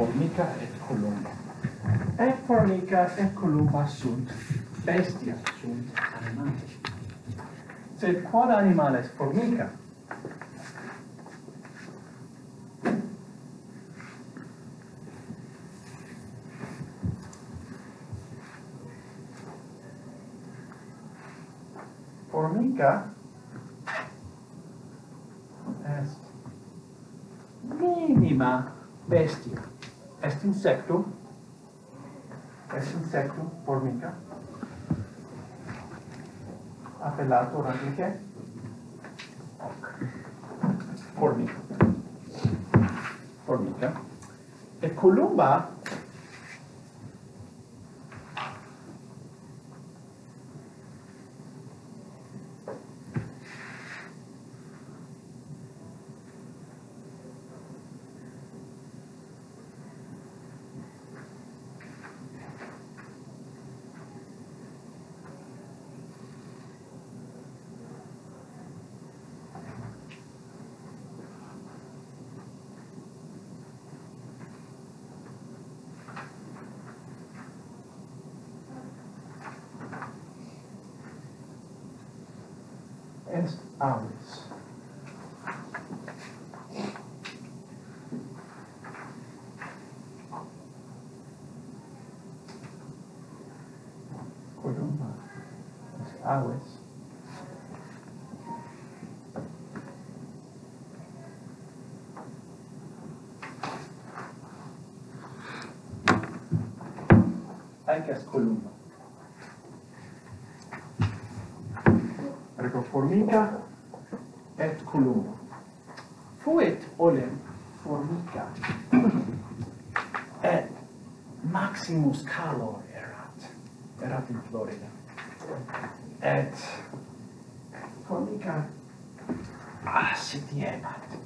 formica et columba. Et formica et columba sunt, bestia sunt animales. Sed quod animales formica? Formica est minima bestia. Est insectum, est insectum formica, appellato radice formica. Formica. E columba almas. Columba, as águas. Hay que as columnas. Recoformica. et columba. Fuit olem formica, et maximus calor erat, erat in Florida. Et formica ah, sitiebat,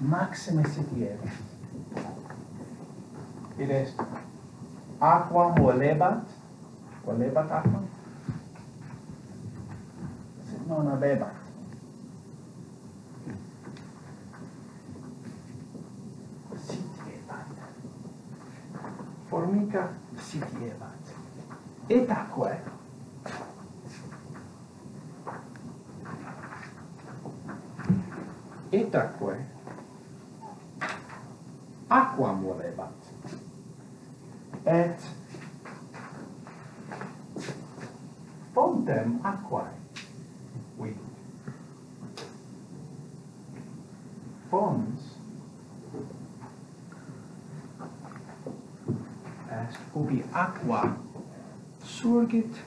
maxime sitiebat. Id est, aquam volebat, volebat aquam, sed non abebat. formica si tievat. Et aquae, et aquae, aqua surgit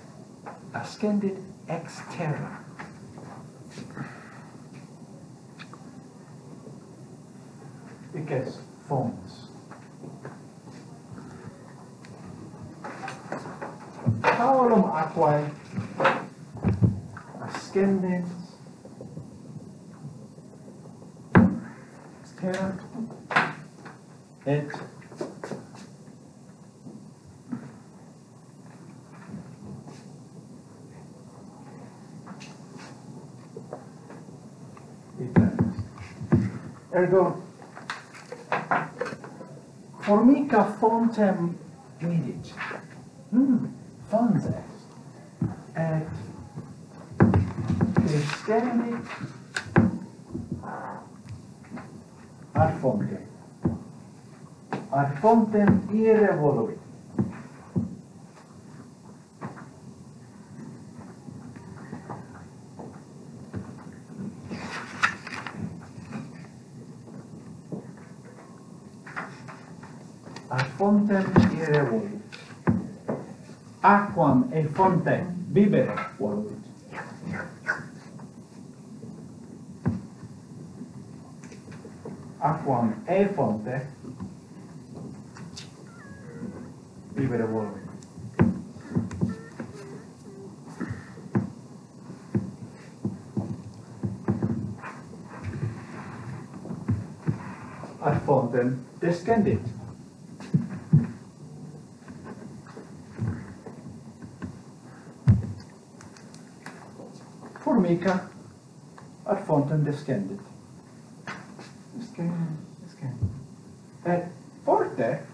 ascendit ex terra. It gets phones paulum aquae ascendens ex terra. Et Ergo, formica fontem vidit. Hmm, est Et externi ad fonte. Ad fontem irrevoluit. fontem irevoli. Aquam e fonte bibere voluit. Aquam e fonte vivere voluit. ad fontem descendit. Formica ad fontem descendit. Descendit, descendit. Et forte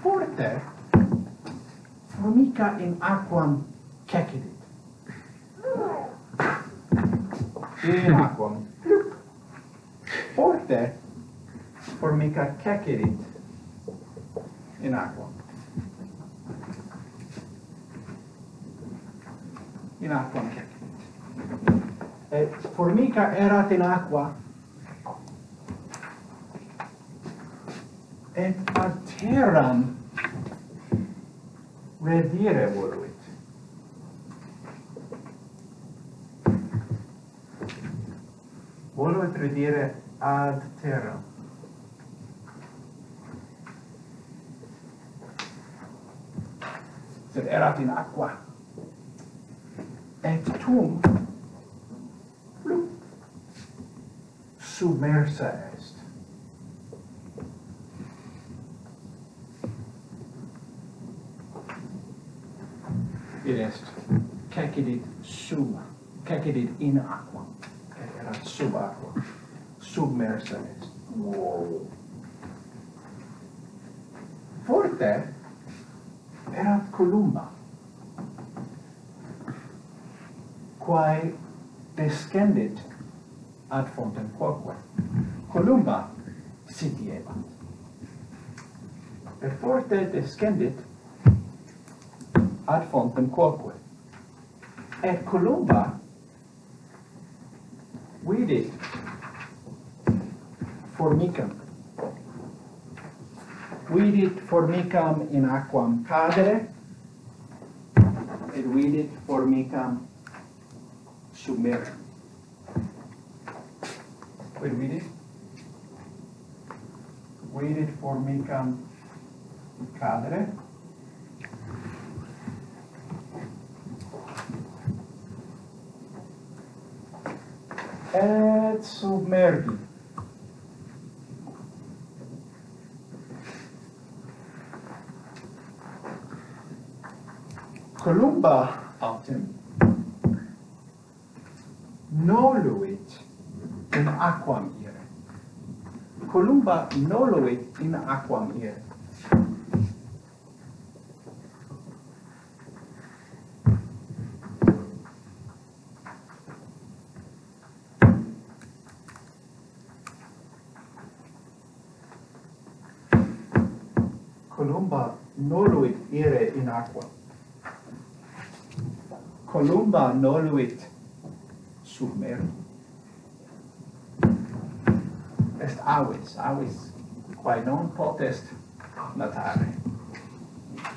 forte formica in aquam cecidit. In aquam. Forte formica cecidit. formica erat in aqua, et ad terram redire voluit. Voluit redire ad terram. Sed erat in aqua. Et tum submersa est. It est cacidit sub, cacidit in aqua, erat sub aqua, submersa est. Wow. Forte erat columba, quae descendit ad fontem quoque. Columba sitiebat. Per forte descendit ad fontem quoque. Et Columba vidit formicam. Vidit formicam in aquam cadere, et vidit formicam submergere. Wait. Waited for me come Cadre, Et submergi. Columba Autumn. No, Louis. aquam ire. Columba noluit in aquam ire. Columba noluit ire in aqua. Columba noluit sub mare est avis, avis quae non potest natare.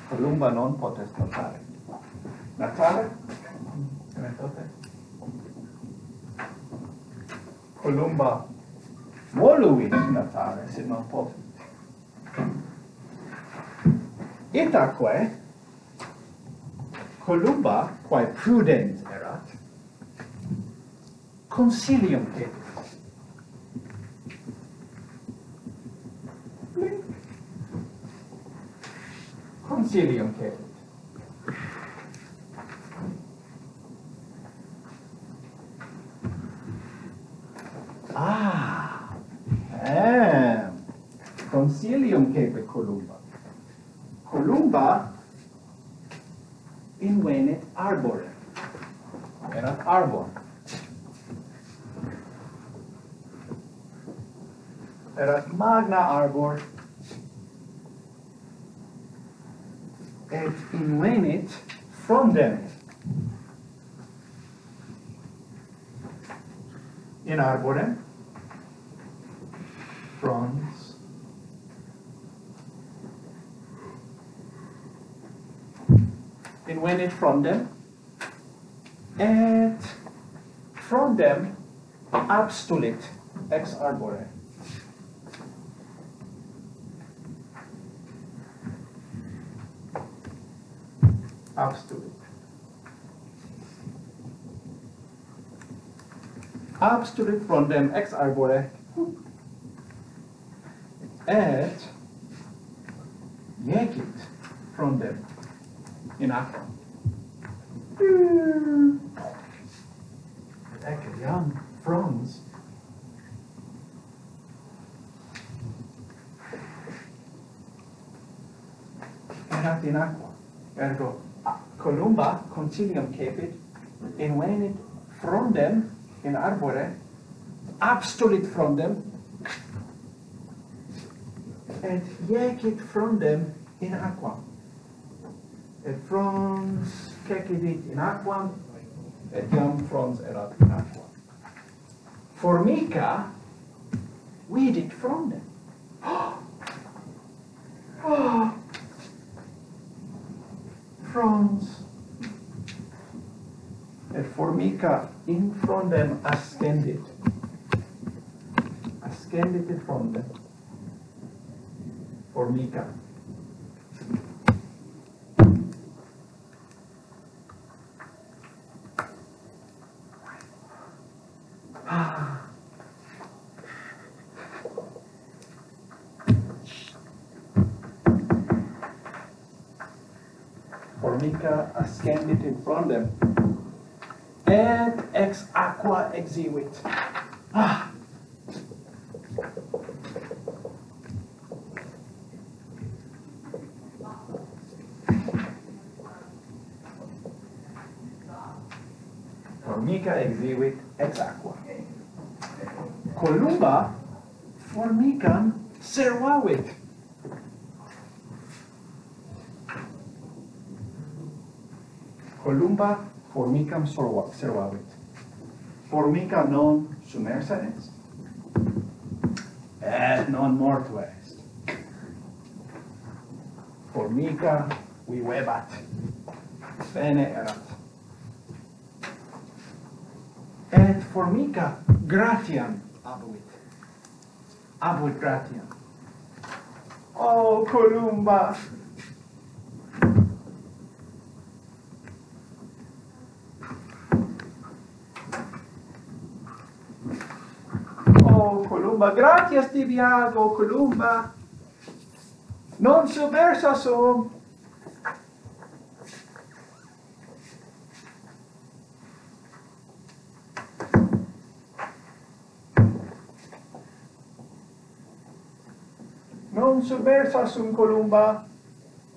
Columba non potest natare. Natare? Ne potest. Columba voluit natare, se non potest. Itaque, Columba, quae prudent erat, consilium tecus consilium che Ah, eh, consilium che Columba. Columba invenit arbore. Erat arbor. Erat magna arbor in arbore, fronds, in when it from them, and from them abstulit ex arbore. Abstulit. absolute from them x arbore at Yakit from them in Accra. Ekayam fronds. Erat in aqua. Ergo, ah, Columba concilium capit, from them in Arbore, upstole it from them, and yank it from them in aqua. Et frons it in aqua, and iam fronds erat in aqua. Formica, we did from them. oh, Fronds formica in from them ascended. Ascended from them. Formica. Ah. Formica ascended in front of them et ex aqua exivit. Ah. Formica exivit ex aqua. Columba formicam servavit. Columba formicam servavit. Formica non submersa est, eh, et non mortu est. Formica vivebat, bene erat. Et formica gratiam abuit. Abuit gratiam. Oh, columba! Columba, gratias tibi ago, Columba, non subversa o non subversa sum, Columba,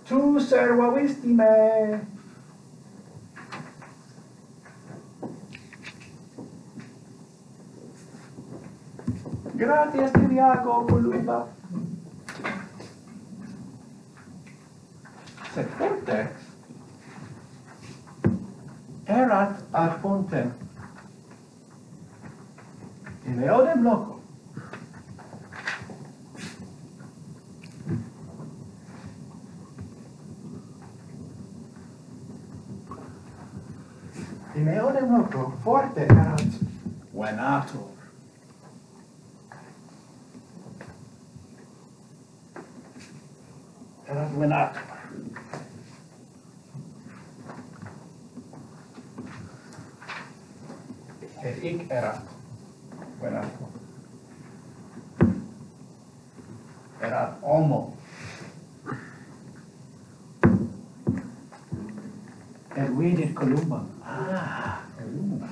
tu servavisti me, Grazie Striaco Columba. Sed forte, erat ad Pontem in eodem loco that up almost. And we did Columba. Ah, Columba.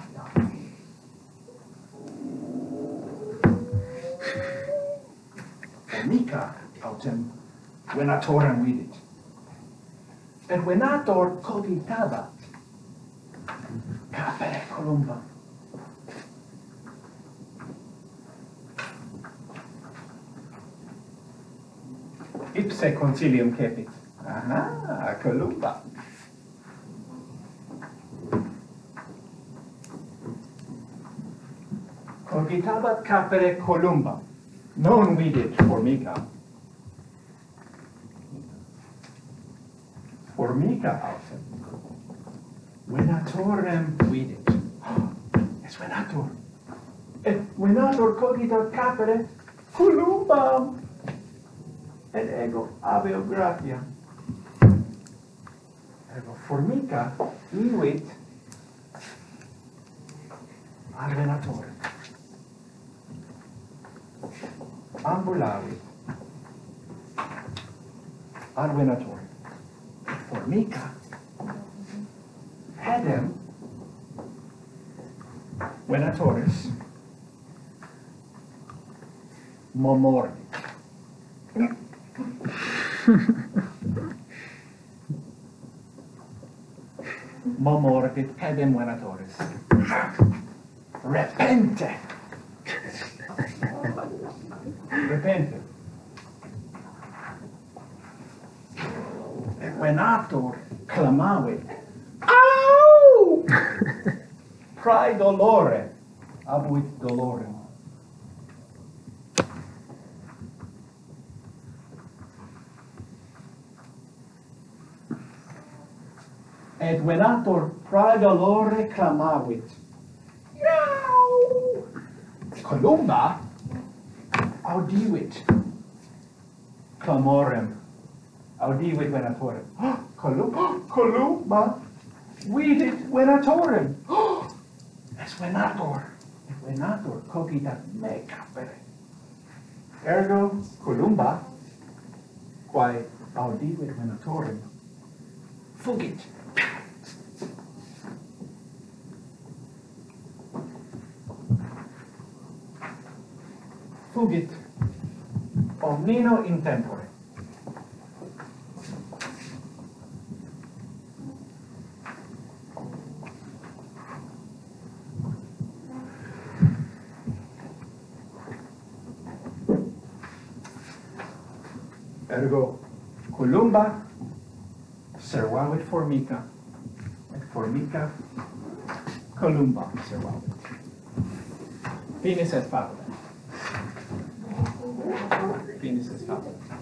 Mika out I tore and read it. And when I tore, Wenator Taba, Capere Columba. ipse concilium cepit. Aha, columba. Cogitabat capere columba, non vidit formica. Formica autem. Venatorem vidit. Es venator. Et venator cogitat capere columbam et ego habeo gratia. Ergo formica inuit arenatore. Ambulavit arvenatore. Formica hedem Venatoris. momordi. Mamorgit cadem venatoris. Repente! Repente. Et venator clamavit. Au! Prae dolore. Abuit dolorem. Et venator prae dolore clamavit, Iau! Columba audivit clamorem. Audivit venatorem. Columba, columba vidit venatorem. Es venator. Et venator cogitat me capere. Ergo columba quae audivit venatorem fugit. fugit omnino in tempore. Ergo, Columba servavit formica, et formica Columba servavit. Finis et parla. penis is happen. Ah.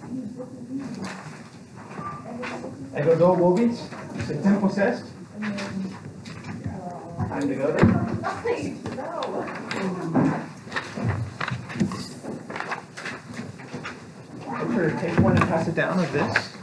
I got no mortgage, it's a temp possessed. Time to go there. I'm take one and pass it down with this.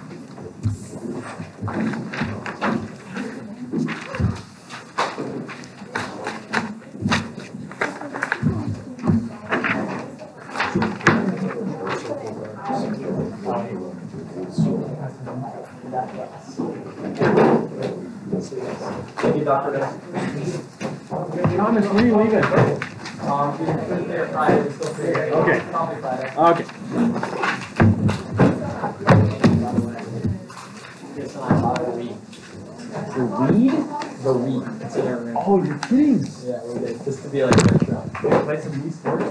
you, Dr. Day. Tom is leaving. Um, Okay. Okay. The weed? The weed. Oh, you're kidding. Yeah, we did. Just to be like, play some Wii Sports.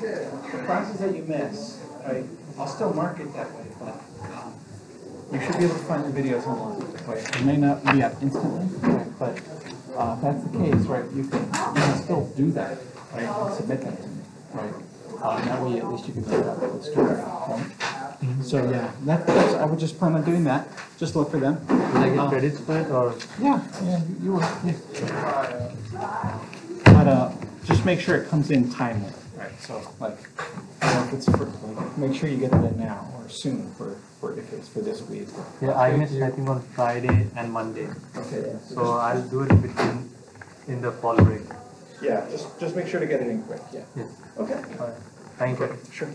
The classes that you miss, right, I'll still mark it that way, but, um, you should be able to find the videos online, right? It may not be up instantly, right, but, uh, if that's the case, right, you can, you can still do that, right, and submit them to me, right? Uh, that way, at least you can make up the story, right? So, yeah, that, that's, I would just plan on doing that, just look for them. Will I Uh, get credits for it or? yeah, yeah, you- you will, yeah. But, uh, just make sure it comes in timely, right, so, like, you know, if it's for, like, make sure you get it in now or soon for, for, if it's for this week. Yeah, I missed I think on Friday and Monday. Okay, So I'll do it between, in the fall break. yeah, just, just make sure to get it in quick, yeah. Yes. Okay. Thank you. sure.